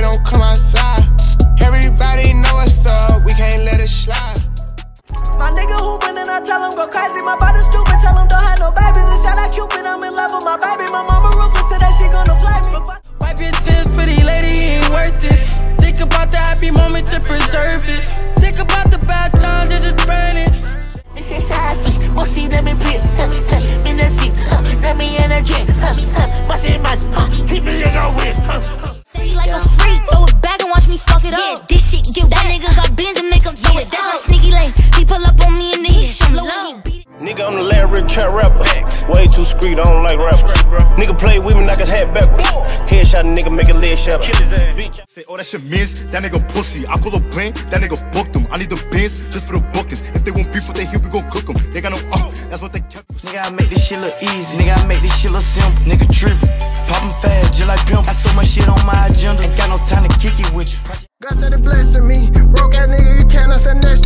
they don't come outside. Everybody know what's up, we can't let it slide. My nigga hooping and I tell him go crazy. My body stupid, tell him don't have no babies. And shout out Cupid, I'm in love with my baby. My mama ruthless, said that she gonna play me. Wipe your tears, pretty lady, ain't worth it. Think about the happy moment to preserve it. Trap rapper. Way too street, I don't like rappers. Nigga play with me like his head backwards. Headshot a nigga, make a leg shot. Bitch, Say, oh, that shit means that nigga pussy. I call a blame, that nigga booked them. I need the bins just for the bookings. If they want beef with they here, we gon' cook them. They got no, uh, that's what they kept. Nigga, I make this shit look easy. Nigga, I make this shit look simple. Nigga trippin'. Poppin' fast, just like pimp. Got so much shit on my agenda. Ain't got no time to kick it with you. God started blessing me. Broke ass nigga, you cannot stand next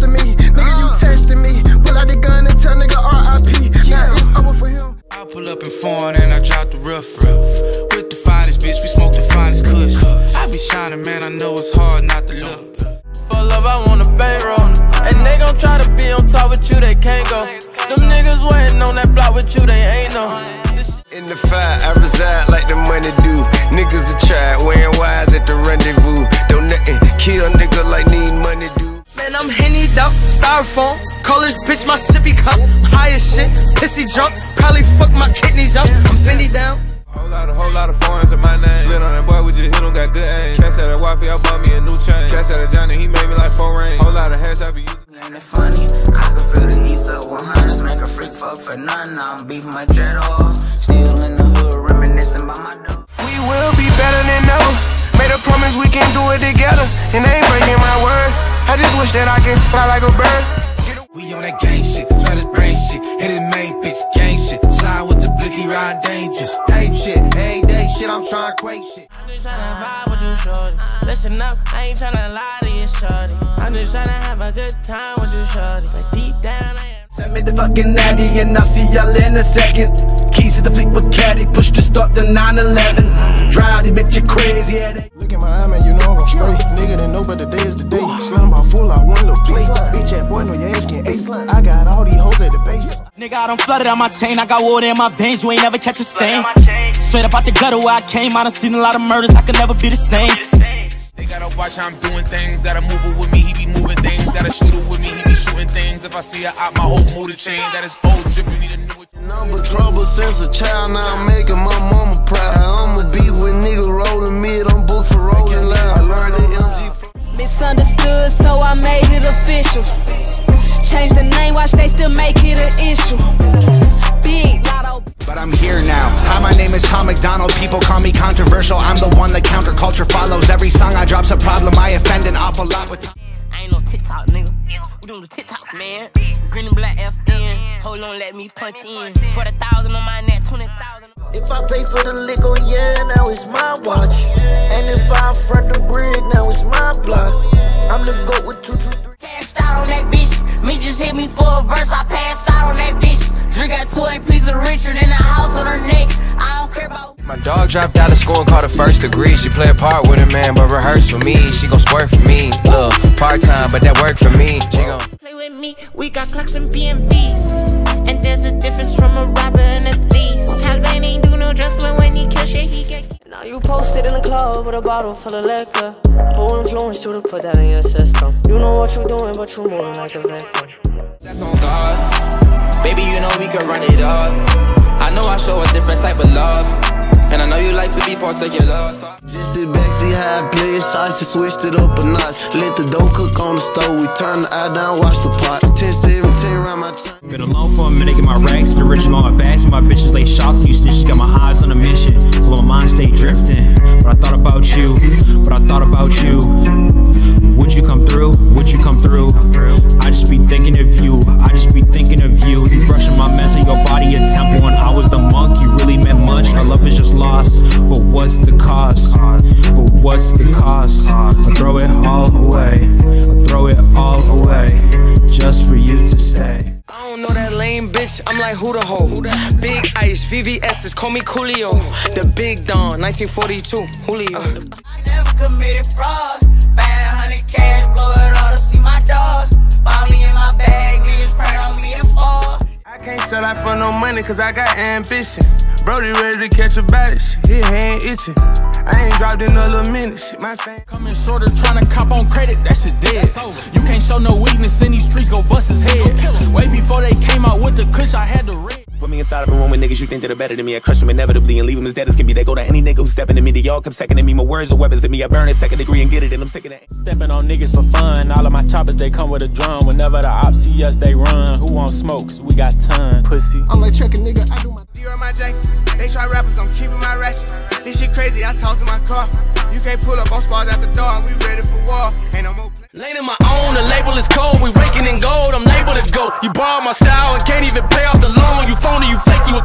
they can't go. Them niggas waiting on that block with you, they ain't no. In the fire, I reside like the money do. Niggas are try, wearing wise at the rendezvous. Don't nothing kill a nigga like need money do. Man, I'm henny up, styrofoam. Call this bitch my sippy cup. High as shit, pissy drunk. Probably fuck my kidneys up. I'm Fendi down. Whole lot, a whole lot of foreigns in my name. Slid on that boy, we just hit him, got good aim. Cash at a wifey, I bought me a new chain. Cash at a Johnny, he made me like four rings. Whole lot of hats I be using. Ain't it funny? For none. I'm beefing my dread off. Still in the hood, reminiscing about my dough. We will be better than ever. Made a promise we can do it together. And they ain't breaking my word. I just wish that I could fly like a bird. We on that gang shit, try this brain shit. Hit his main bitch, gang shit. Slide with the blicky, ride dangerous. Dave shit, every day shit, I'm trying to quake shit. I'm just tryna vibe with you, shorty. Listen up, I ain't tryna lie to you, shorty. I'm just tryna have a good time with you, shorty. But deep down, I am. Send me the fucking natty and I'll see y'all in a second. Keys to the fleet with caddy, push to start the 911. Drive, these bitch, you crazy, yeah, they Look at my eye, man, you know I'm gon' straight. Nigga that know but the day is the day. Slam ball full, I one little plate. Bitch, that boy know your ass can eight. I got all these hoes at the base. Nigga, I done flooded on my chain. I got water in my veins. You ain't never catch a stain. Straight up out the gutter where I came. I done seen a lot of murders. I could never be the same. They gotta watch how I'm doing things. That a mover with me, he be moving things. That a shooter with me, he be shooting things. If I see her out, my whole mood will change. That is old drip, you need a new. Number trouble since a child, now I'm making my mama proud. I'ma be with nigga rolling mid, I'm booked for rolling loud. I learned it MG from Misunderstood, so I made it official. Change the name, watch they still make it an issue. Controversial. I'm the one that counterculture follows. Every song I drop's a problem. I offend an awful lot with. I ain't no TikTok nigga. We doing the TikToks, man. Green and black FN. Hold on, let me punch in. For the thousand on my net, 20,000. If I pay for the liquor, oh yeah, now it's my watch. And if I front the brig, now it's my block. I'm the goat with two, two, three. Passed out on that bitch. Me just hit me for a verse. I passed out on that bitch. Drink got two a piece of Richard in a house on her neck. My dog dropped out of school and caught a first degree. She play a part with a man, but rehearse for me. She gon' squirt for me. Look, part time, but that work for me. She gon' Play with me, we got clocks and BMVs. And there's a difference from a rapper and a thief. Taliban ain't do no drugs, but when he kill shit, he get. Now you posted in the club with a bottle full of liquor. Who influenced you to put that in your system? You know what you're doing, but you moving like a victim. That's on God. Baby, you know we can run it up. I know I be particular. So Just sit back, see how I play it. Shots to switched it up a notch. Let the dough cook on the stove. We turn the eye down, watch the pot. 10 17 round my chain. Been alone for a minute, get my racks the riches on my back. So my bitches lay shots and you snitches. Got my eyes on a mission. But my mind stay drifting. But I thought about you. But I thought about you. Would you come through? Would you come through? I'm like, like who the hoe? Big ice, VVS's, call me Coolio. The big Don, 1942, Julio. I never committed fraud. 500 cash, blow it all to see my dog. Finally in my bag, niggas praying on me to fall. I can't sell out for no money, cause I got ambition. Brody ready to catch a body, shit, his hand itching. I ain't dropped in a little minute, shit, my thing. Coming shorter, trying to cop on credit, that shit dead. You can't show no weakness in these streets, go bust his head. Way before niggas you think that are better than me. I crush them inevitably and leave them as dead as can be. They go to any nigga who's stepping to me. They all come second to me. My words are weapons to me. I burn it second degree and get it, and I'm sick of that. Stepping on niggas for fun. All of my choppers, they come with a drum. Whenever the ops see us, they run. Who want smokes? We got tons. Pussy. I'm like, check a nigga, I do my. You are my jacket. They try rappers, I'm keeping my racket. This shit crazy, I talk to my car. You can't pull up on spars at the door. We ready for war. Ain't no more. Lane in my own, the label is cold. We raking in gold, I'm labeled to go. You borrowed my style and can't even pay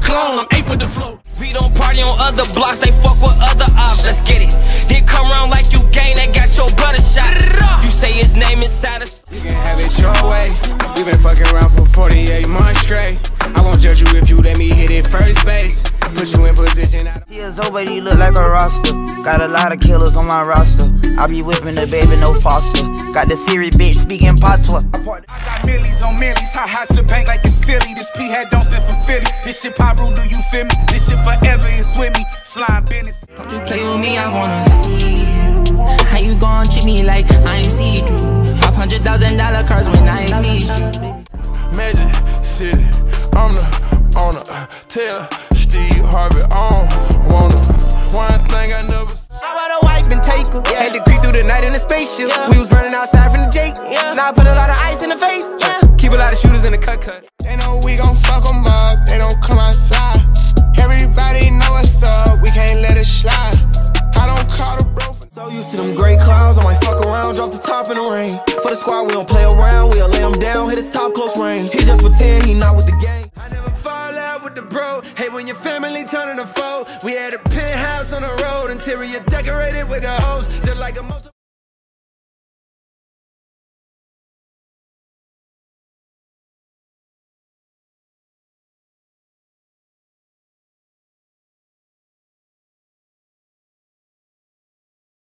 clone. I'm ape with the flow. We don't party on other blocks, they fuck with other ops. Let's get it. Then come around like you gang, they got your brother shot. You say his name inside us. You can have it your way. We been fucking around for 48 months straight. I won't judge you if you let me hit it first base. Put you in position. Yeah, so but you look like a roster. Got a lot of killers on my roster. I be whipping the baby, no foster. Got the Siri bitch speaking patois. I got millies on millies, high high to the bank like it's silly. This P head don't stand for Philly. This shit pop rule, do you feel me? This shit forever is with me. Slime business. Don't you play with me, I wanna see you. How you gon' treat me like I'm see-through? Five hundred thousand dollar cars when I please Magic City, I'm the owner. Uh, Tell Steve Harvey on wanna. One thing I never. How about a wipe and take her? Had to creep through the night in the spaceship. We was running outside from the Jake. Now I put a lot of ice in the face. Keep a lot of shooters in the cut cut. They know we gon' fuck 'em up, they don't come outside. Everybody know what's up, we can't let it slide. I don't call the bro So used to them gray clouds, I might fuck around, drop the top in the rain. For the squad, we don't play around, we'll lay him your family turning a foe, we had a penthouse on the road, interior decorated with the hose, just like a.